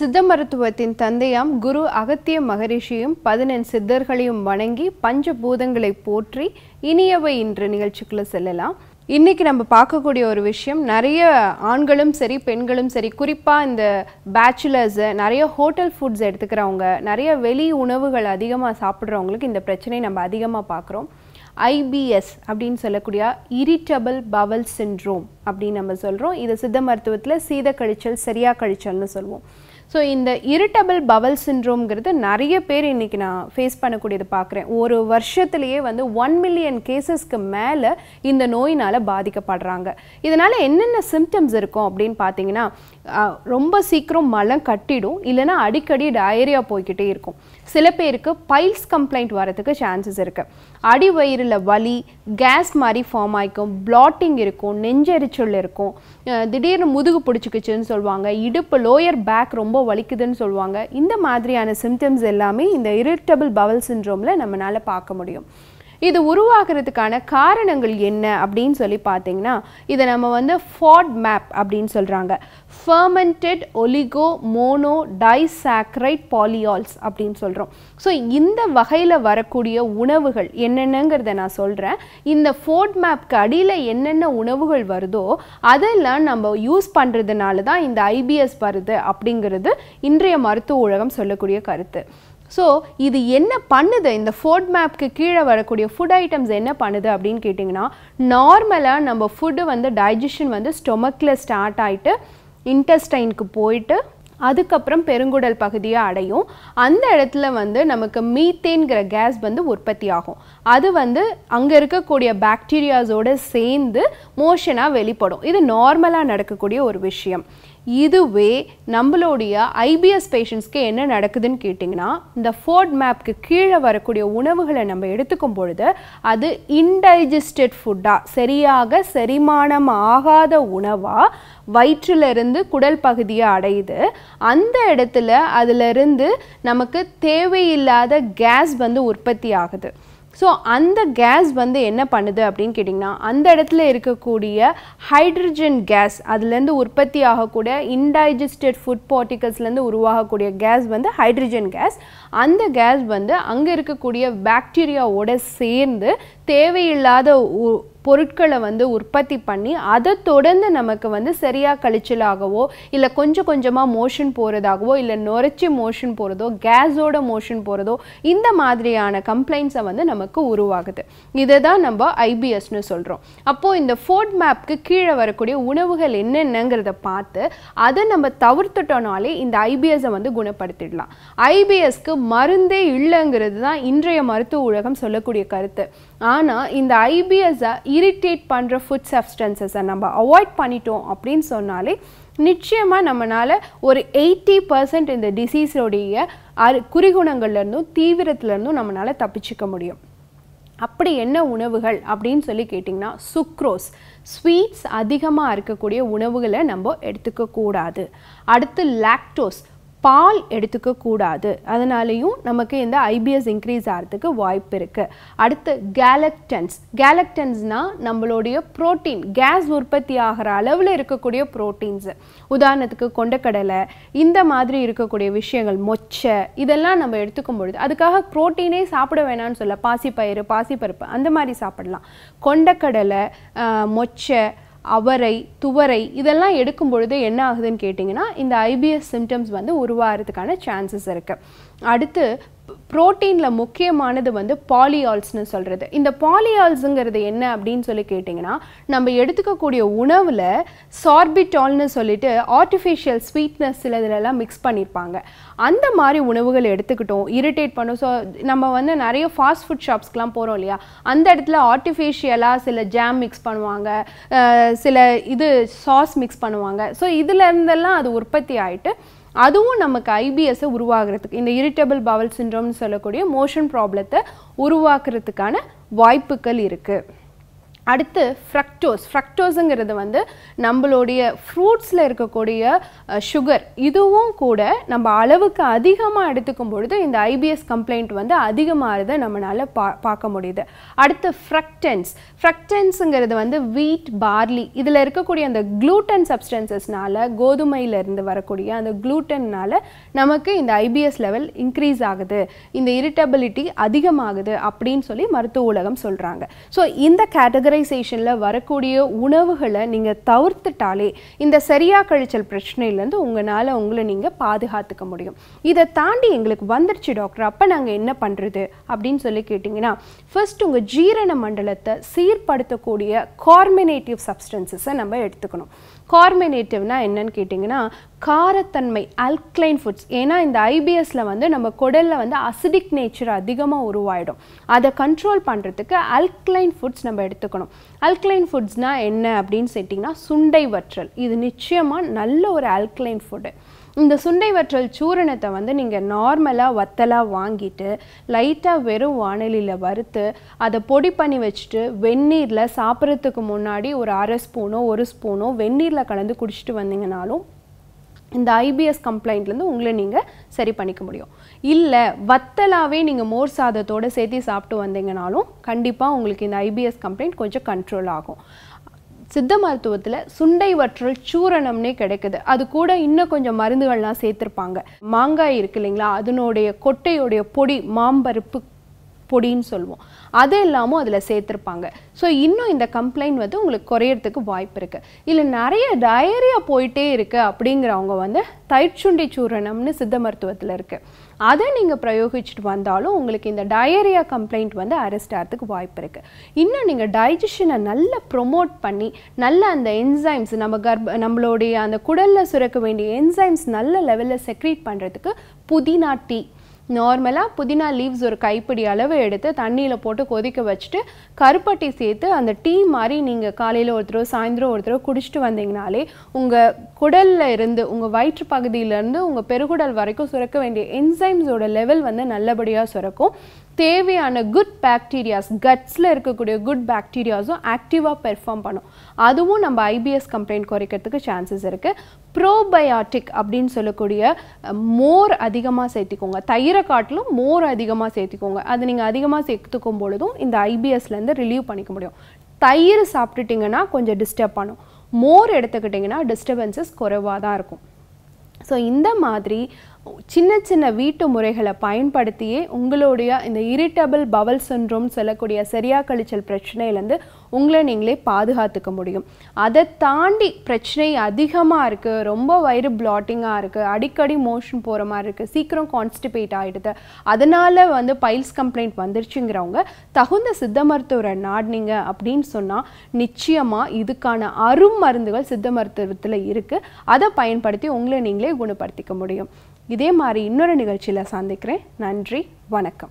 சித்த மருத்துவத்தின் தந்தையாம் குரு அகத்திய மகரிஷியும் பதினெண் சித்தர்களையும் வணங்கி பஞ்சபூதங்களை போற்றி இனியவை இன்று நிகழ்ச்சிக்குள்ள செல்லலாம். இன்னைக்கு நம்ம பார்க்கக்கூடிய ஒரு விஷயம் நிறைய ஆண்களும் சரி பெண்களும் சரி குறிப்பாக இந்த பேச்சுலர்ஸு நிறைய ஹோட்டல் ஃபுட்ஸ் எடுத்துக்கிறவங்க நிறைய வெளி உணவுகள் அதிகமாக சாப்பிட்றவங்களுக்கு இந்த பிரச்சனையை நம்ம அதிகமாக பார்க்குறோம். ஐபிஎஸ் அப்படின்னு சொல்லக்கூடிய இரிட்டபிள் பவல் சிண்ட்ரோம் அப்படின்னு நம்ம சொல்கிறோம் இதை சித்த மருத்துவத்தில் சீத கழிச்சல் சரியா கழிச்சல்னு சொல்லுவோம் ஸோ இந்த இரிட்டபிள் பவல் சின்ரோம்ங்கிறது நிறைய பேர் இன்றைக்கி நான் ஃபேஸ் பண்ணக்கூடியது பார்க்குறேன். ஒரு வருஷத்துலேயே வந்து ஒன் மில்லியன் கேசஸ்க்கு மேலே இந்த நோயினால் பாதிக்கப்படுறாங்க. இதனால் என்னென்ன சிம்டம்ஸ் இருக்கும் அப்படின்னு பார்த்தீங்கன்னா ரொம்ப சீக்கிரம் மலம் கட்டிடும் இல்லைன்னா அடிக்கடி டயரியா போய்க்கிட்டே இருக்கும். சில பேருக்கு பைல்ஸ் கம்ப்ளைண்ட் வரதுக்கு சான்சஸ் இருக்குது அடி வயிறில் வலி கேஸ் மாதிரி ஃபார்ம் ஆகிக்கும் பிளாட்டிங் இருக்கும் நெஞ்செரிச்சல் இருக்கும் திடீர்னு முதுகு பிடிச்சிக்கிச்சுன்னு சொல்லுவாங்க இடுப்பு லோயர் பேக் ரொம்ப வலிக்குதுன்னு சொல்லுவாங்க. இந்த மாதிரியான சிம்டம்ஸ் எல்லாமே இந்த இரிட்டபிள் பவல் சிண்ட்ரோமில் நம்மளால் பார்க்க முடியும். இது உருவாகிறதுக்கான காரணங்கள் என்ன அப்படின்னு சொல்லி பார்த்தீங்கன்னா இதை நம்ம வந்து ஃபாட் மேப் அப்படின்னு சொல்கிறாங்க fermented oligo mono disaccharide polyols அப்படின்னு சொல்கிறோம் ஸோ இந்த வகையில் வரக்கூடிய உணவுகள் என்னென்னங்கிறத நான் சொல்கிறேன் இந்த ஃபோர்ட் மேப்க்கு அடியில் என்னென்ன உணவுகள் வருதோ அதெல்லாம் நம்ம யூஸ் பண்ணுறதுனால தான் இந்த ஐபிஎஸ் வருது அப்படிங்கிறது இன்றைய மருத்துவ உலகம் சொல்லக்கூடிய கருத்து. ஸோ இது என்ன பண்ணுது? இந்த ஃபுட் மேப்க்கு கீழே வரக்கூடிய ஃபுட் ஐட்டம்ஸ் என்ன பண்ணுது அப்படின்னு கேட்டிங்கன்னா நார்மலாக நம்ம ஃபுட்டு வந்து டைஜஷன் வந்து ஸ்டொமக்கில் ஸ்டார்ட் ஆகிட்டு இன்டெஸ்டைனுக்கு போயிட்டு அதுக்கப்புறம் பெருங்குடல் பகுதியை அடையும். அந்த இடத்துல வந்து நமக்கு மீத்தேன்கிற கேஸ் வந்து உற்பத்தி ஆகும். அது வந்து அங்கே இருக்கக்கூடிய பாக்டீரியாஸோடு சேர்ந்து மோஷனாக வெளிப்படும். இது நார்மலாக நடக்கக்கூடிய ஒரு விஷயம். இதுவே நம்மளுடைய ஐபிஎஸ் பேஷண்ட்ஸ்க்கு என்ன நடக்குதுன்னு கேட்டிங்கன்னா இந்த ஃபோர்ட் மேப்க்கு கீழே வரக்கூடிய உணவுகளை நம்ம எடுத்துக்கும் பொழுது அது இன்டைஜஸ்டட் ஃபுட்டாக சரியாக செரிமானம் ஆகாத உணவாக வயிற்றிலிருந்து குடல் பகுதியை அடையுது. அந்த இடத்துல அதிலிருந்து நமக்கு தேவையில்லாத கேஸ் வந்து உற்பத்தி ஆகுது. ஸோ அந்த கேஸ் வந்து என்ன பண்ணுது அப்படின்னு கேட்டிங்கன்னா அந்த இடத்துல இருக்கக்கூடிய ஹைட்ரஜன் கேஸ் அதுலேருந்து உற்பத்தி ஆகக்கூடிய இன்டைஜஸ்டட் ஃபுட் பார்ட்டிகல்ஸ்லேருந்து உருவாகக்கூடிய கேஸ் வந்து ஹைட்ரஜன் கேஸ் அந்த கேஸ் வந்து அங்கே இருக்கக்கூடிய பாக்டீரியாவோட சேர்ந்து தேவையில்லாத உ- பொருட்களை வந்து உற்பத்தி பண்ணி அதை தொடர்ந்து நமக்கு வந்து சரியாக கழிச்சலாகவோ இல்லை கொஞ்சம் கொஞ்சமாக மோஷன் போகிறதாகவோ இல்லை நுரைச்சி மோஷன் போகிறதோ கேஸோட மோஷன் போகிறதோ இந்த மாதிரியான கம்ப்ளைண்ட்ஸை வந்து நமக்கு உருவாகுது. இதை தான் நம்ம ஐபிஎஸ்னு சொல்கிறோம் அப்போது இந்த ஃபோர்ட் மேப்க்கு கீழே வரக்கூடிய உணவுகள் என்னென்னங்கிறத பார்த்து அதை நம்ம தவிர்த்துட்டோனாலே இந்த ஐபிஎஸ்ஸை வந்து குணப்படுத்திடலாம். ஐபிஎஸ்க்கு மருந்தே இல்லைங்கிறது தான் இன்றைய மருத்துவ உலகம் சொல்லக்கூடிய கருத்து. ஆனால் இந்த ஐபிஎஸ்ஸை இரிட்டேட் பண்ணுற ஃபுட் சப்ஸ்டன்சஸை நம்ம அவாய்ட் பண்ணிட்டோம் அப்படின்னு சொன்னாலே நிச்சயமாக நம்மளால் ஒரு எயிட்டி பர்சன்ட் இந்த டிசீஸோடைய அரு குறிகுணங்கள்லேருந்தும் தீவிரத்துலேருந்தும் நம்மளால் தப்பிச்சுக்க முடியும். அப்படி என்ன உணவுகள் அப்படின்னு சொல்லி கேட்டிங்கன்னா சுக்ரோஸ் ஸ்வீட்ஸ் அதிகமாக இருக்கக்கூடிய உணவுகளை நம்ம எடுத்துக்கக்கூடாது. அடுத்து லாக்டோஸ் பால் எடுத்துக்க கூடாது. அதனாலையும் நமக்கு இந்த ஐபிஎஸ் இன்க்ரீஸ் ஆகிறதுக்கு வாய்ப்பு இருக்குது அடுத்து கேலக்டன்ஸ் கேலக்டன்ஸ்னால் நம்மளுடைய புரோட்டீன் கேஸ் உற்பத்தி ஆகிற அளவில் இருக்கக்கூடிய புரோட்டீன்ஸ் உதாரணத்துக்கு கொண்டக்கடலை இந்த மாதிரி இருக்கக்கூடிய விஷயங்கள் மொச்சை இதெல்லாம் நம்ம எடுத்துக்கும் பொழுது அதுக்காக புரோட்டீனே சாப்பிட வேணாம்னு சொல்ல. பாசிப்பயிறு பாசிப்பருப்பு அந்த மாதிரி சாப்பிடலாம். கொண்டக்கடலை மொச்சை அவரை துவரை இதெல்லாம் எடுக்கும் பொழுது என்ன ஆகுதுன்னு கேட்டிங்கன்னா இந்த ஐபிஎஸ் சிம்டம்ஸ் வந்து உருவாகிறதுக்கான சான்சஸ் இருக்குது அடுத்து புரோட்டீனில் முக்கியமானது வந்து பாலியால்ஸ்னு சொல்கிறது இந்த பாலியால்ஸுங்கிறது என்ன அப்படின்னு சொல்லி கேட்டிங்கன்னா நம்ம எடுத்துக்கக்கூடிய உணவில் சார்பிட்டால்னு சொல்லிட்டு ஆர்டிஃபிஷியல் ஸ்வீட்னஸ் சில இதுலலாம் மிக்ஸ் பண்ணியிருப்பாங்க அந்த மாதிரி உணவுகள் எடுத்துக்கிட்டோம் இரிட்டேட் பண்ணும். ஸோ நம்ம வந்து நிறைய ஃபாஸ்ட் ஃபுட் ஷாப்ஸ்க்கெலாம் போகிறோம் இல்லையா? அந்த இடத்துல ஆர்டிஃபிஷியலாக சில ஜாம் மிக்ஸ் பண்ணுவாங்க. சில இது சாஸ் மிக்ஸ் பண்ணுவாங்க. ஸோ இதில் இருந்தெல்லாம் அது உற்பத்தி ஆகிட்டு அதுவும் நமக்கு ஐபிஎஸ்ஸை உருவாகிறதுக்கு இந்த இரிட்டபிள் பவல் சின்ரோம்னு சொல்லக்கூடிய மோஷன் ப்ராப்ளத்தை உருவாக்குறதுக்கான வாய்ப்புகள் இருக்குது அடுத்து ஃப்ரக்டோஸ் ஃப்ரக்டோஸுங்கிறது வந்து நம்மளுடைய ஃப்ரூட்ஸில் இருக்கக்கூடிய சுகர் இதுவும் கூட நம்ம அளவுக்கு அதிகமாக எடுத்துக்கும் பொழுது இந்த ஐபிஎஸ் கம்ப்ளைண்ட் வந்து அதிகமாகிறத நம்மளால் பா பார்க்க முடியுது. அடுத்து ஃப்ரக்டன்ஸ் ஃப்ரக்டன்ஸுங்கிறது வந்து வீட் பார்லி இதில் இருக்கக்கூடிய அந்த க்ளூட்டன் சப்ஸ்டன்சஸ்னால கோதுமையிலிருந்து வரக்கூடிய அந்த க்ளூட்டன்னால் நமக்கு இந்த ஐபிஎஸ் லெவல் இன்க்ரீஸ் ஆகுது. இந்த இரிட்டபிலிட்டி அதிகமாகுது அப்படின்னு சொல்லி மருத்துவ உலகம் சொல்கிறாங்க ஸோ இந்த கேட்டகரி கேட்டகரைசேஷனில் வரக்கூடிய உணவுகளை நீங்கள் தவிர்த்துட்டாலே இந்த சரியாக கழிச்சல் பிரச்சனையிலேருந்து உங்களால் உங்களை நீங்கள் பாதுகாத்துக்க முடியும். இதை தாண்டி எங்களுக்கு வந்துருச்சு டாக்டர். அப்போ நாங்கள் என்ன பண்ணுறது அப்படின்னு சொல்லி கேட்டிங்கன்னா ஃபர்ஸ்ட் உங்கள் ஜீரண மண்டலத்தை சீர்படுத்தக்கூடிய கார்மினேட்டிவ் சப்ஸ்டன்சஸை நம்ம எடுத்துக்கணும். கார்மினேட்டிவ்னா என்னன்னு கேட்டிங்கன்னா காரத்தன்மை அல்க்ளைன் ஃபுட்ஸ் ஏன்னா இந்த ஐபிஎஸ்ல வந்து நம்ம குடலில் வந்து அசிடிக் நேச்சர் அதிகமாக உருவாயிடும். அதை கண்ட்ரோல் பண்ணுறதுக்கு அல்க்ளைன் ஃபுட்ஸ் நம்ம எடுத்துக்கணும். அல்க்ளைன் ஃபுட்ஸ்னால் என்ன அப்படின்னு சொல்லிட்டிங்கன்னா சுண்டை வற்றல். இது நிச்சயமாக நல்ல ஒரு அல்க்ளைன் ஃபுட்டு இந்த சுண்டை வற்றல் சூரணத்தை வந்து நீங்கள் நார்மலாக வத்தலாக வாங்கிட்டு லைட்டாக வெறும் வானலியில் வறுத்து அதை பொடி பண்ணி வச்சுட்டு வெந்நீரில் சாப்பிட்றதுக்கு முன்னாடி ஒரு அரை ஸ்பூனோ ஒரு ஸ்பூனோ வெந்நீரில் கலந்து குடிச்சிட்டு வந்தீங்கனாலும் இந்த ஐபிஎஸ் கம்ப்ளைண்ட்லேருந்து உங்களை நீங்கள் சரி பண்ணிக்க முடியும். இல்லை வத்தலாகவே நீங்கள் மோர் சாதத்தோடு சேர்த்து சாப்பிட்டு வந்தீங்கனாலும் கண்டிப்பாக உங்களுக்கு இந்த ஐபிஎஸ் கம்ப்ளைண்ட் கொஞ்சம் கண்ட்ரோல் ஆகும். சித்த மருத்துவத்தில் சுண்டை வற்றல் சூரணம்னே கிடைக்குது. அது கூட இன்னும் கொஞ்சம் மருந்துகள்லாம் சேர்த்துருப்பாங்க. மாங்காய் இருக்கு இல்லைங்களா? அதனுடைய கொட்டையுடைய பொடி மாம்பருப்பு பொடின்னு சொல்லுவோம். அது எல்லாமும் அதில் சேர்த்துருப்பாங்க. ஸோ இன்னும் இந்த கம்ப்ளைண்ட் வந்து உங்களுக்கு குறையறதுக்கு வாய்ப்பு இருக்குது இல்லை நிறைய டயரியா போயிட்டே இருக்குது அப்படிங்கிறவங்க வந்து தயிர்ச்சுண்டி சூரணம்னு சித்த மருத்துவத்தில் இருக்குது அதை நீங்கள் பிரயோகிச்சுட்டு வந்தாலும் உங்களுக்கு இந்த டயரியா கம்ப்ளைண்ட் வந்து அரெஸ்ட் ஆகிறதுக்கு வாய்ப்பு இருக்குது இன்னும் நீங்கள் டைஜஷனை நல்லா ப்ரொமோட் பண்ணி நல்ல அந்த என்சைம்ஸ் நம்ம கர்ப்ப நம்மளுடைய அந்த குடலில் சுரக்க வேண்டிய என்சைம்ஸ் நல்ல லெவலில் செக்ரீட் பண்ணுறதுக்கு புதினா டீ நார்மலாக புதினா லீவ்ஸ் ஒரு கைப்பிடி அளவு எடுத்து தண்ணியில் போட்டு கொதிக்க வச்சுட்டு கருப்பட்டி சேர்த்து அந்த டீ மாதிரி நீங்கள் காலையில் ஒருத்தரோ சாயந்தரம் ஒருத்தரோ குடிச்சிட்டு வந்தீங்கனாலே உங்கள் குடலில் இருந்து உங்கள் வயிற்று பகுதியிலேருந்து உங்கள் பெருகுடல் வரைக்கும் சுரக்க வேண்டிய என்சைம்ஸோட லெவல் வந்து நல்லபடியாக சுரக்கும். தேவையான குட் பாக்டீரியாஸ் கட்ஸில் இருக்கக்கூடிய குட் பாக்டீரியாஸும் ஆக்டிவாக பெர்ஃபார்ம் பண்ணும். அதுவும் நம்ம ஐபிஎஸ் கம்ப்ளைண்ட் குறைக்கிறதுக்கு சான்சஸ் இருக்குது ப்ரோபயாட்டிக் அப்படின்னு சொல்லக்கூடிய மோர் அதிகமாக சேர்த்திக்கோங்க. தயிரை காட்டிலும் மோர் அதிகமாக சேர்த்திக்கோங்க. அது நீங்கள் அதிகமாக சேர்த்துக்கும் பொழுதும் இந்த ஐபிஎஸ்லேருந்து ரிலீவ் பண்ணிக்க முடியும். தயிர் சாப்பிட்டுட்டிங்கன்னா கொஞ்சம் டிஸ்டர்ப் பண்ணும். மோர் எடுத்துக்கிட்டிங்கன்னா டிஸ்டர்பன்சஸ் குறைவாக தான் இருக்கும். ஸோ இந்த மாதிரி சின்ன சின்ன வீட்டு முறைகளை பயன்படுத்தியே உங்களுடைய இந்த இரிட்டபிள் பவல் சின்ரோம் சொல்லக்கூடிய சரியா கழிச்சல் பிரச்சனையிலேருந்து உங்களை நீங்களே பாதுகாத்துக்க முடியும். அதை தாண்டி பிரச்சனை அதிகமாக இருக்குது ரொம்ப வயிறு பிளாட்டிங்காக இருக்குது அடிக்கடி மோஷன் போகிற மாதிரி இருக்குது சீக்கிரம் கான்ஸ்டிபேட் ஆகிடுது அதனால் வந்து பைல்ஸ் கம்ப்ளைண்ட் வந்துருச்சுங்கிறவங்க தகுந்த சித்த மருத்துவரை நாடினீங்க அப்படின்னு சொன்னால் நிச்சயமாக இதுக்கான அருமருந்துகள் சித்த மருத்துவத்தில் இருக்குது அதை பயன்படுத்தி உங்களை நீங்களே குணப்படுத்திக்க முடியும். இதே மாதிரி இன்னொரு நிகழ்ச்சியில் சந்திக்கிறேன். நன்றி வணக்கம்.